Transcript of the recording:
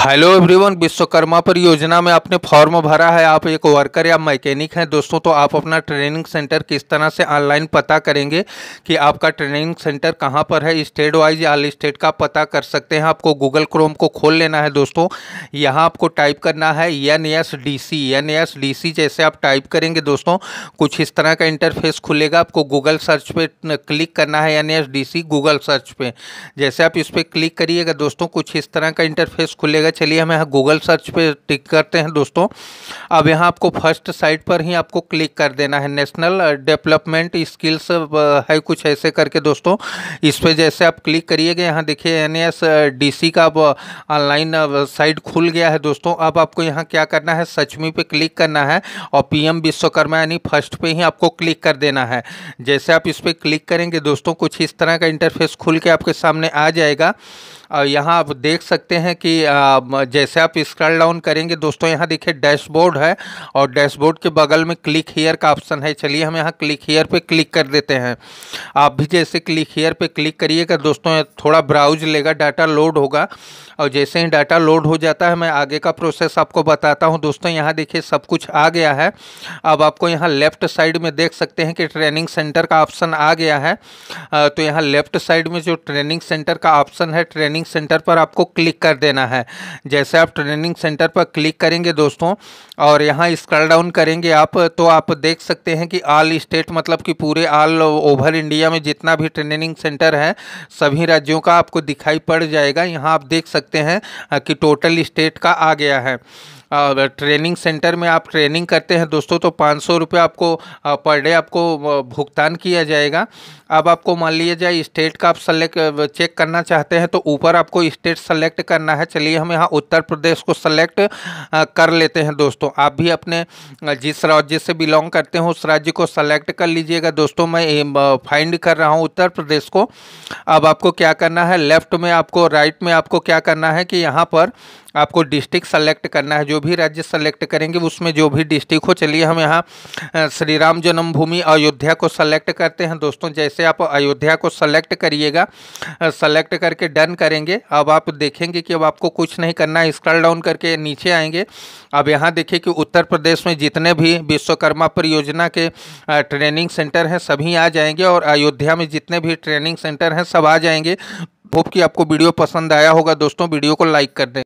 Hello everyone, Vishwakarma परियोजना में आपने फॉर्म भरा है। आप एक वर्कर या मैकेनिक हैं। दोस्तों तो आप अपना ट्रेनिंग सेंटर किस तरह से ऑनलाइन पता करेंगे कि आपका ट्रेनिंग सेंटर कहाँ पर है? स्टेट वाइज या स्टेट का पता कर सकते हैं। आपको गूगल क्रोम को खोल लेना है दोस्तों। यहाँ आपको टाइप करना है N S D C N S D C जैसे आप टाइप करेंगे दोस्तों, कुछ इस तरह का इंटरफेस खुलेगा। आपको गूगल सर्च पर क्लिक करना है N S D C Google search पर जैसे आप इस पर क्लिक करिएगा दोस्तों, कुछ इस तरह का इंटरफेस खुलेगा। जाएगा चलिए हम यहाँ गूगल सर्च पे टिक करते हैं दोस्तों। अब यहाँ आपको फ़र्स्ट साइट पर ही आपको क्लिक कर देना है नेशनल डेवलपमेंट स्किल्स है कुछ ऐसे करके दोस्तों। इस पर जैसे आप क्लिक करिएगा, यहाँ देखिए एन एस डी सी का अब ऑनलाइन साइट खुल गया है दोस्तों। अब आपको यहाँ क्या करना है सचमी पे क्लिक करना है और पीएम विश्वकर्मा यानी फ़र्स्ट पे ही आपको क्लिक कर देना है। जैसे आप इस पर क्लिक करेंगे दोस्तों, कुछ इस तरह का इंटरफेस खुल के आपके सामने आ जाएगा। और यहाँ आप देख सकते हैं कि जैसे आप स्क्रॉल डाउन करेंगे, दोस्तों, यहाँ देखिए डैशबोर्ड है और डैशबोर्ड के बगल में क्लिक हियर का ऑप्शन है। चलिए, हम यहाँ क्लिक हियर पे क्लिक कर देते हैं। आप भी जैसे क्लिक हियर पे क्लिक करिएगा, दोस्तों थोड़ा ब्राउज लेगा डाटा लोड होगा। और जैसे ही डाटा लोड हो जाता है, मैं आगे का प्रोसेस आपको बताता हूँ। दोस्तों, यहाँ देखिए सब कुछ आ गया है। अब आपको यहाँ लेफ़्ट साइड में देख सकते हैं कि ट्रेनिंग सेंटर का ऑप्शन आ गया है। तो यहाँ लेफ़्ट साइड में जो ट्रेनिंग सेंटर का ऑप्शन है ट्रेनिंग सेंटर पर आपको क्लिक कर देना है। जैसे आप ट्रेनिंग सेंटर पर क्लिक करेंगे दोस्तों, और यहाँ स्क्रॉल डाउन करेंगे आप तो आप देख सकते हैं कि ऑल स्टेट मतलब कि पूरे ऑल ओवर इंडिया में जितना भी ट्रेनिंग सेंटर है, सभी राज्यों का आपको दिखाई पड़ जाएगा। यहाँ आप देख सकते हैं कि टोटल स्टेट का आ गया है। ट्रेनिंग सेंटर में आप ट्रेनिंग करते हैं दोस्तों तो पाँच सौ रुपये आपको पर डे आपको भुगतान किया जाएगा। अब आपको मान लिया जाए, स्टेट का आप सेलेक्ट चेक करना चाहते हैं तो ऊपर आपको स्टेट सेलेक्ट करना है। चलिए हम यहाँ उत्तर प्रदेश को सेलेक्ट कर लेते हैं दोस्तों। आप भी अपने जिस राज्य से बिलोंग करते हैं, उस राज्य को सेलेक्ट कर लीजिएगा दोस्तों। मैं, फाइंड कर रहा हूँ उत्तर प्रदेश को। अब आपको क्या करना है, लेफ़्ट में आपको, राइट में आपको क्या करना है कि यहाँ पर आपको डिस्ट्रिक्ट सेलेक्ट करना है, जो भी राज्य सेलेक्ट करेंगे, उसमें जो भी डिस्ट्रिक्ट हो, चलिए हम यहाँ श्री राम जन्मभूमि अयोध्या को सेलेक्ट करते हैं। दोस्तों, जैसे आप अयोध्या को सेलेक्ट करिएगा सेलेक्ट करके डन करेंगे। अब आप देखेंगे कि अब आपको कुछ नहीं करना है स्क्रॉल डाउन करके नीचे आएँगे। अब यहाँ देखिए कि उत्तर प्रदेश में जितने भी विश्वकर्मा परियोजना के ट्रेनिंग सेंटर हैं, सभी आ जाएँगे और अयोध्या में जितने भी ट्रेनिंग सेंटर हैं, सब आ जाएँगे। होप कि आपको वीडियो पसंद आया होगा। दोस्तों, वीडियो को लाइक कर दें।